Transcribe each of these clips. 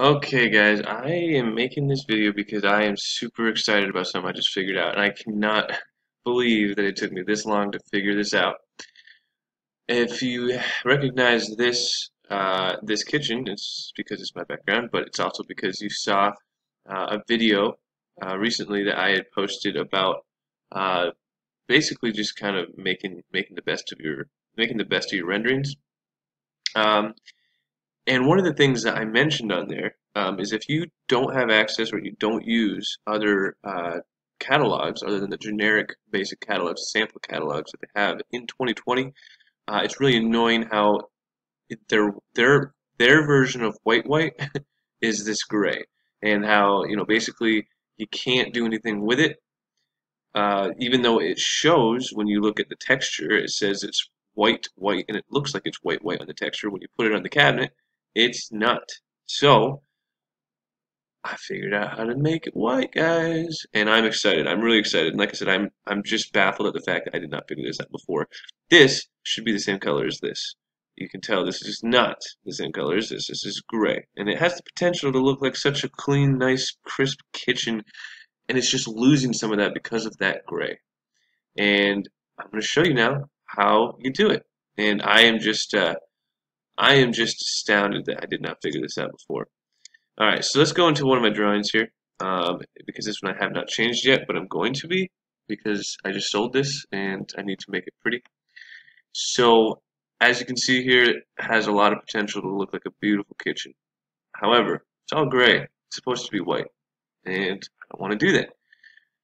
Okay guys, I am making this video because I am super excited about something I just figured out and I cannot believe that it took me this long to figure this out. If you recognize this uh, this kitchen, it's because it's my background, but it's also because you saw uh, a video uh, recently that I had posted about uh, basically just kind of making making the best of your making the best of your renderings. Um, and one of the things that I mentioned on there um, is if you don't have access or you don't use other uh, catalogs other than the generic basic catalogs, sample catalogs that they have in 2020, uh, it's really annoying how their their their version of white white is this gray, and how you know basically you can't do anything with it. Uh, even though it shows when you look at the texture, it says it's white white, and it looks like it's white white on the texture. When you put it on the cabinet, it's not. So I figured out how to make it white, guys, and I'm excited. I'm really excited. And like I said, I'm I'm just baffled at the fact that I did not figure this out before. This should be the same color as this. You can tell this is not the same color as this. This is gray, and it has the potential to look like such a clean, nice, crisp kitchen, and it's just losing some of that because of that gray. And I'm going to show you now how you do it. And I am just uh, I am just astounded that I did not figure this out before. Alright, so let's go into one of my drawings here, um, because this one I have not changed yet, but I'm going to be, because I just sold this, and I need to make it pretty. So, as you can see here, it has a lot of potential to look like a beautiful kitchen. However, it's all gray. It's supposed to be white, and I don't want to do that.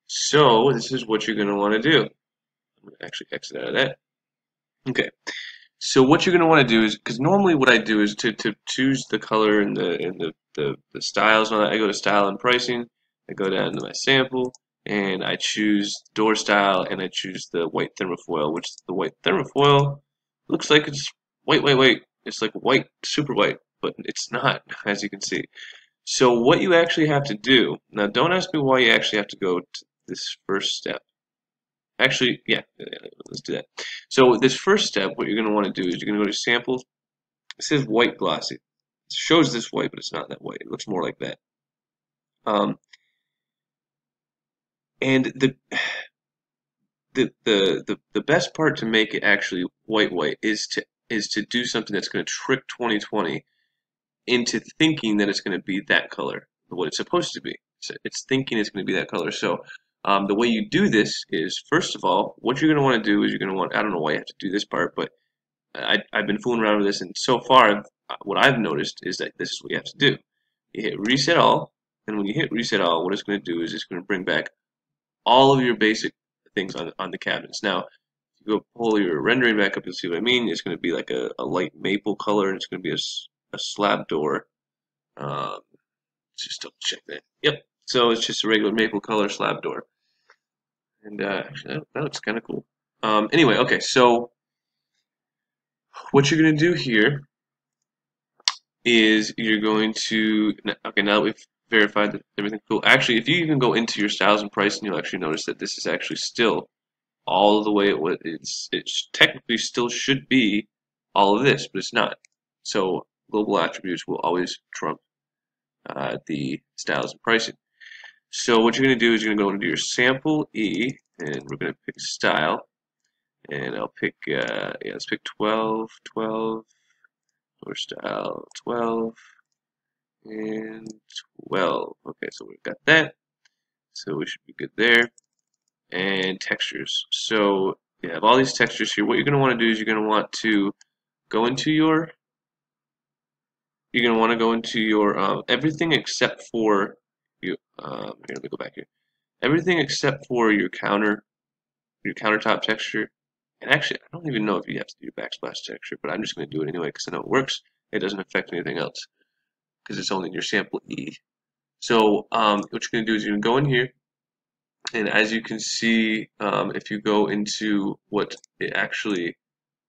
So, this is what you're going to want to do. I'm going to actually exit out of that. Okay, so what you're going to want to do is, because normally what I do is to, to choose the color and the and the, the, the styles all that, I go to style and pricing, I go down to my sample, and I choose door style, and I choose the white thermofoil, which the white thermofoil looks like it's white, white, white. It's like white, super white, but it's not, as you can see. So what you actually have to do, now don't ask me why you actually have to go to this first step. Actually, yeah, let's do that. So this first step, what you're going to want to do is you're going to go to samples. It says white glossy. It shows this white, but it's not that white. It looks more like that. Um, and the, the the the the best part to make it actually white white is to is to do something that's going to trick 2020 into thinking that it's going to be that color, what it's supposed to be. So it's thinking it's going to be that color. So um, the way you do this is, first of all, what you're going to want to do is you're going to want, I don't know why you have to do this part, but I, have been fooling around with this, and so far, what I've noticed is that this is what you have to do. You hit reset all, and when you hit reset all, what it's going to do is it's going to bring back all of your basic things on, on the cabinets. Now, if you go pull your rendering back up, you'll see what I mean. It's going to be like a, a light maple color, and it's going to be a, a slab door. Um, just double check that. Yep. So it's just a regular maple color slab door and uh, that, that looks kind of cool. Um, anyway, okay, so what you're going to do here is you're going to, okay, now that we've verified that everything's cool. Actually, if you even go into your styles and pricing, you'll actually notice that this is actually still all the way it was. It's, it technically still should be all of this, but it's not. So global attributes will always trump uh, the styles and pricing. So what you're going to do is you're going to go into your sample E, and we're going to pick style, and I'll pick, uh, yeah, let's pick 12, 12, or style 12, and 12. Okay, so we've got that. So we should be good there. And textures. So you have all these textures here. What you're going to want to do is you're going to want to go into your you're going to want to go into your um, everything except for you um, here let me go back here. Everything except for your counter your countertop texture. And actually I don't even know if you have to do backsplash texture but I'm just going to do it anyway because I know it works. It doesn't affect anything else because it's only in your sample E. So um, what you're going to do is you're going to go in here and as you can see um, if you go into what it actually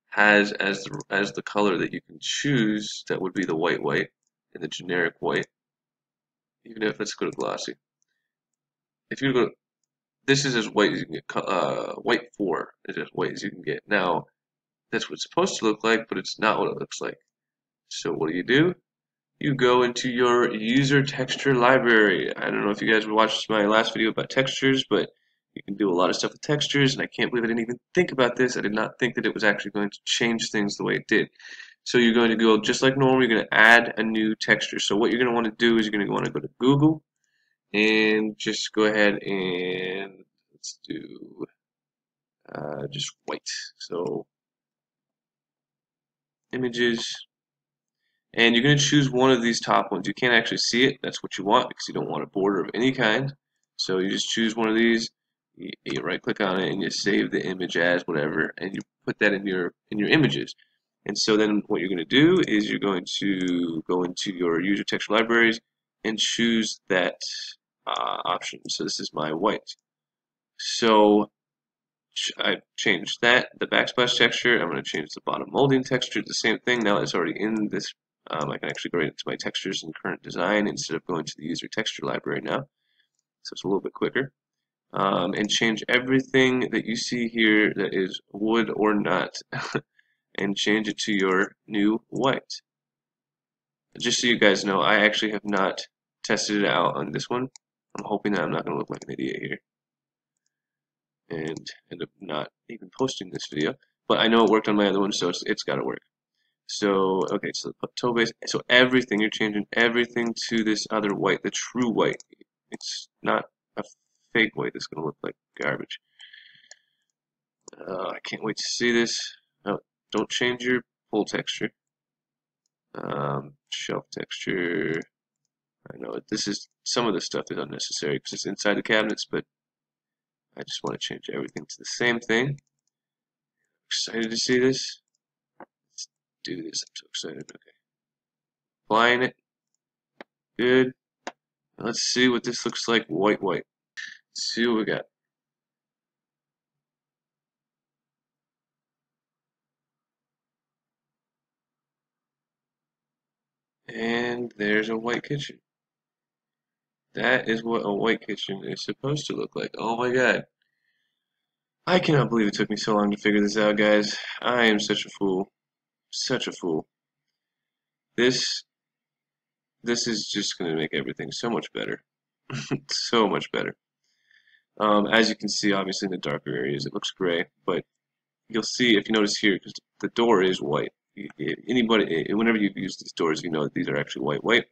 has as the, as the color that you can choose that would be the white white and the generic white even if let's go to glossy. If you go, this is as white as you can get. Uh, white four is as white as you can get. Now, that's what it's supposed to look like, but it's not what it looks like. So what do you do? you go into your user texture library. I don't know if you guys watched my last video about textures, but you can do a lot of stuff with textures, and I can't believe I didn't even think about this. I did not think that it was actually going to change things the way it did. So you're going to go just like normal, you're going to add a new texture. So what you're going to want to do is you're going to want to go to Google and just go ahead and let's do uh, just white. So images, and you're going to choose one of these top ones. You can't actually see it. That's what you want because you don't want a border of any kind. So you just choose one of these. You, you right click on it and you save the image as whatever, and you put that in your in your images. And so then what you're going to do is you're going to go into your user texture libraries and choose that uh, option. So this is my white. So I changed that, the backsplash texture. I'm going to change the bottom molding texture, the same thing. Now it's already in this. Um, I can actually go right into my textures and current design instead of going to the user texture library now. So it's a little bit quicker. Um, and change everything that you see here that is wood or not and change it to your new white. Just so you guys know, I actually have not tested it out on this one. I'm hoping that I'm not going to look like an idiot here and end up not even posting this video. But I know it worked on my other one, so it's, it's got to work. So, okay, so the toe base. So everything, you're changing everything to this other white, the true white. It's not a fake white that's going to look like garbage. Uh, I can't wait to see this. Don't change your pull texture. Um, shelf texture. I know this is some of the stuff is unnecessary because it's inside the cabinets, but I just want to change everything to the same thing. Excited to see this. Let's do this. I'm so excited. Okay. Applying it. Good. let's see what this looks like white white. Let's see what we got. And there's a white kitchen. That is what a white kitchen is supposed to look like. Oh my god. I cannot believe it took me so long to figure this out, guys. I am such a fool. Such a fool. This this is just going to make everything so much better. so much better. Um, as you can see, obviously in the darker areas it looks gray, but you'll see if you notice here, because the door is white. Anybody, whenever you've used these doors, you know that these are actually white white.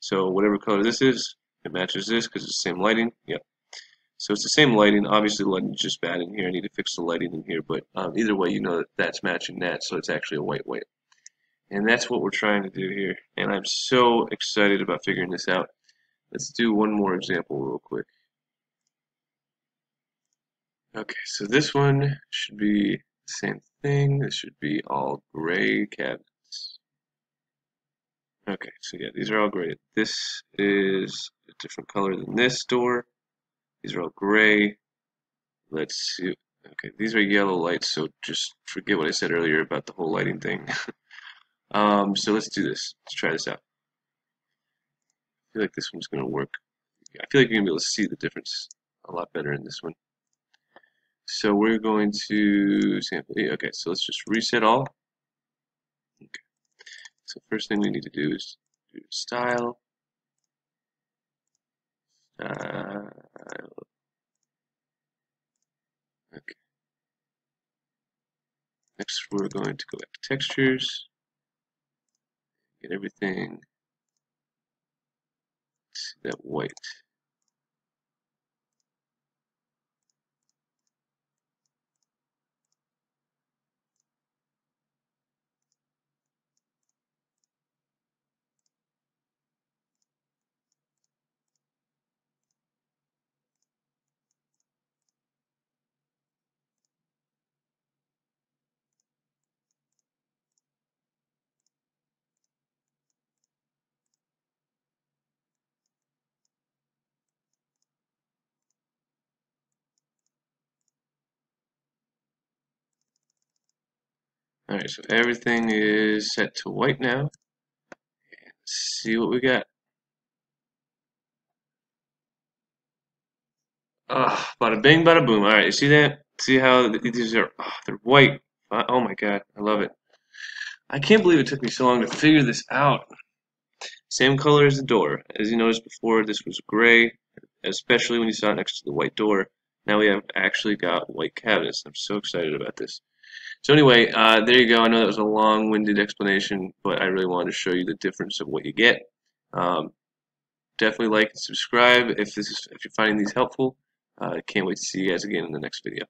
So whatever color this is, it matches this because it's the same lighting. Yep. So it's the same lighting. Obviously, the lighting is just bad in here. I need to fix the lighting in here. But um, either way, you know that that's matching that. So it's actually a white white. And that's what we're trying to do here. And I'm so excited about figuring this out. Let's do one more example real quick. Okay, so this one should be the same thing. This should be all gray cabinets. Okay, so yeah, these are all gray. This is a different color than this door. These are all gray. Let's see. Okay, these are yellow lights, so just forget what I said earlier about the whole lighting thing. um, so let's do this. Let's try this out. I feel like this one's going to work. I feel like you're going to be able to see the difference a lot better in this one. So we're going to sample. Okay, so let's just reset all. Okay. So first thing we need to do is do style. Uh, okay. Next, we're going to go back to textures, get everything, see that white. Alright, so everything is set to white now. Let's see what we got. Ah, bada bing, bada boom. Alright, you see that? See how these are, oh, they're white. Oh my god, I love it. I can't believe it took me so long to figure this out. Same color as the door. As you noticed before, this was gray, especially when you saw it next to the white door. Now we have actually got white cabinets. I'm so excited about this. So anyway, uh, there you go. I know that was a long-winded explanation, but I really wanted to show you the difference of what you get. Um, definitely like and subscribe if this is if you're finding these helpful. I uh, can't wait to see you guys again in the next video.